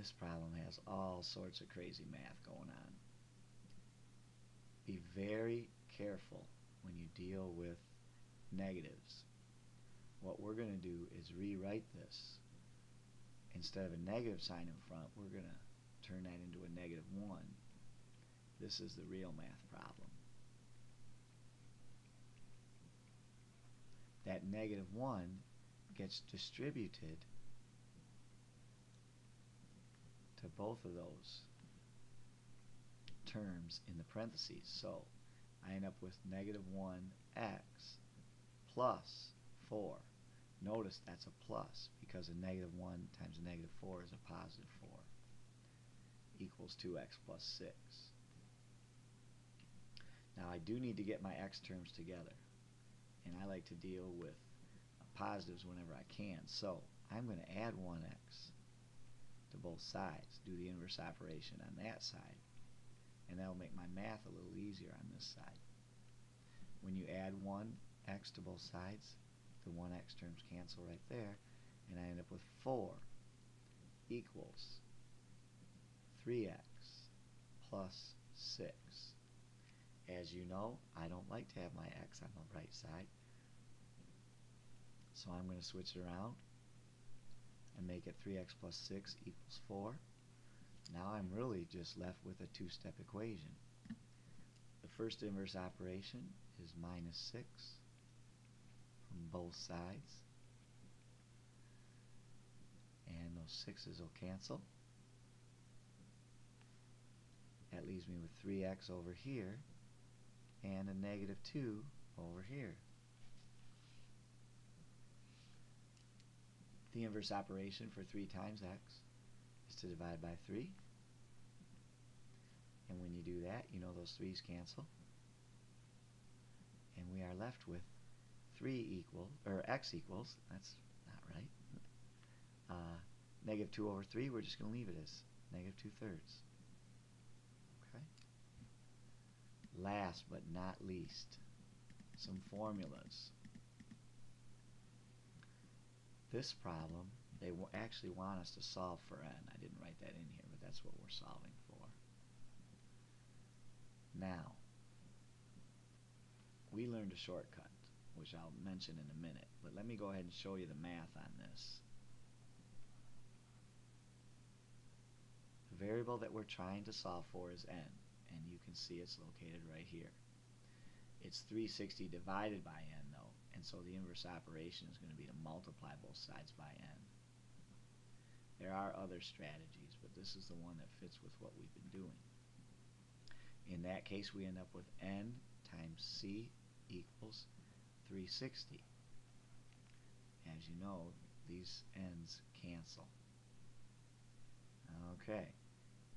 This problem has all sorts of crazy math going on. Be very careful when you deal with negatives. What we're going to do is rewrite this. Instead of a negative sign in front, we're going to turn that into a negative 1. This is the real math problem. That negative 1 gets distributed to both of those terms in the parentheses. So I end up with negative 1x plus 4. Notice that's a plus because a negative 1 times a negative 4 is a positive 4 equals 2x plus 6. Now I do need to get my x terms together and I like to deal with positives whenever I can so I'm going to add 1x to both sides do the inverse operation on that side. And that'll make my math a little easier on this side. When you add 1x to both sides the 1x terms cancel right there and I end up with 4 equals 3x plus 6 as you know I don't like to have my x on the right side so I'm going to switch it around and make it 3x plus 6 equals 4 now I'm really just left with a two-step equation the first inverse operation is minus 6 from both sides. And those 6's will cancel. That leaves me with 3x over here and a negative 2 over here. The inverse operation for 3 times x is to divide by 3. And when you do that, you know those 3's cancel. And we are left with 3 equal, or x equals, that's not right, uh, negative 2 over 3, we're just going to leave it as negative 2 thirds. Okay. Last but not least, some formulas. This problem, they actually want us to solve for n. I didn't write that in here, but that's what we're solving for. Now, we learned a shortcut which I'll mention in a minute. But let me go ahead and show you the math on this. The variable that we're trying to solve for is n, and you can see it's located right here. It's 360 divided by n, and so the inverse operation is going to be to multiply both sides by n. There are other strategies, but this is the one that fits with what we've been doing. In that case, we end up with n times c equals 360. As you know, these n's cancel. Okay,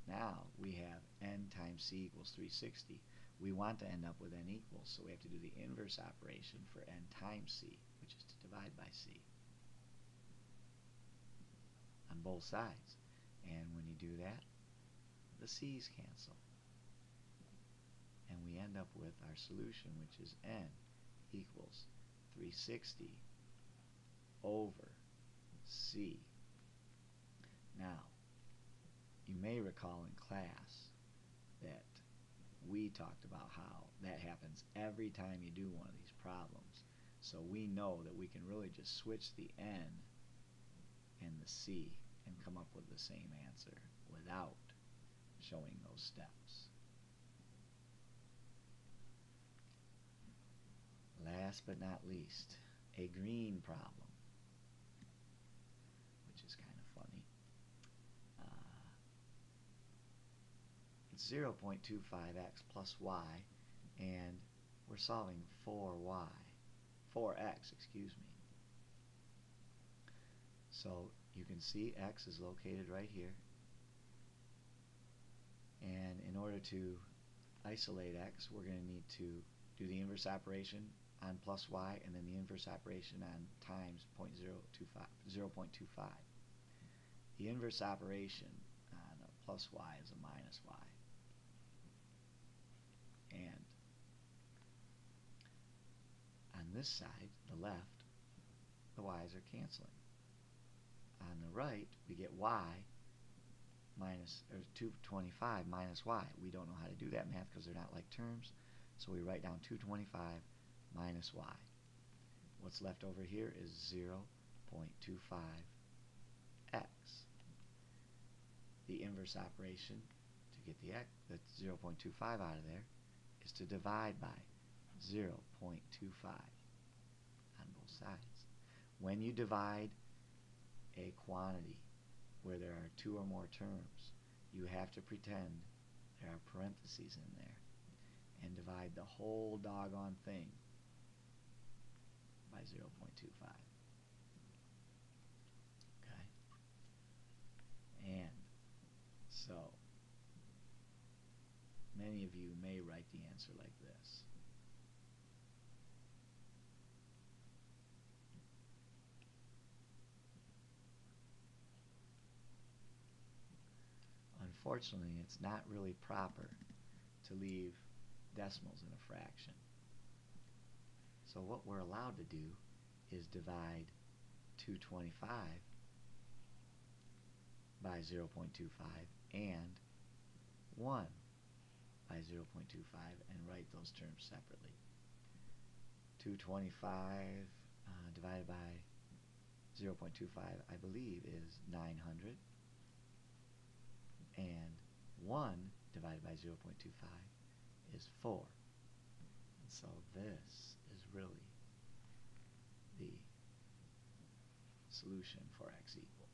now we have n times c equals 360. We want to end up with n equals, so we have to do the inverse operation for n times c, which is to divide by c on both sides. And when you do that, the c's cancel. And we end up with our solution, which is n equals 360 over C. Now, you may recall in class we talked about how that happens every time you do one of these problems. So we know that we can really just switch the n and the c and come up with the same answer without showing those steps. Last but not least, a green problem, which is kind of funny. Uh, it's 0.25x plus y, and we're solving for y, 4x, excuse me. So you can see x is located right here. And in order to isolate x, we're going to need to do the inverse operation on plus y and then the inverse operation on times 0.025, 0.25. The inverse operation on plus y is a minus y. And on this side, the left, the y's are canceling. On the right, we get y minus, or 225 minus y. We don't know how to do that math because they're not like terms. So we write down 225 minus y. What's left over here is 0.25x. The inverse operation to get the, x, the 0.25 out of there is to divide by 0.25 on both sides. When you divide a quantity where there are two or more terms, you have to pretend there are parentheses in there and divide the whole doggone thing by 0.25. Okay? And so, many of you may write the answer like this. Unfortunately, it's not really proper to leave decimals in a fraction. So what we're allowed to do is divide 225 by 0.25 and 1 by 0.25 and write those terms separately. 225 uh, divided by 0.25 I believe is 900 and 1 divided by 0.25 is 4. And so this is really the solution for x equals